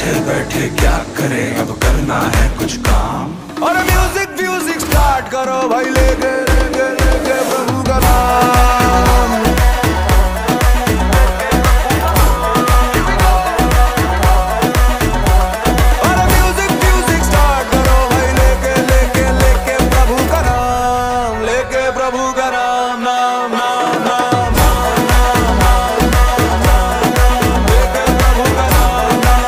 बैठे बैठे क्या करे? अब करना है कुछ काम। और म्यूज़िक म्यूज़िक स्टार्ट करो भाई लेके लेके लेके प्रभु का नाम। और म्यूज़िक म्यूज़िक स्टार्ट करो भाई लेके लेके लेके प्रभु का नाम लेके प्रभु का नाम।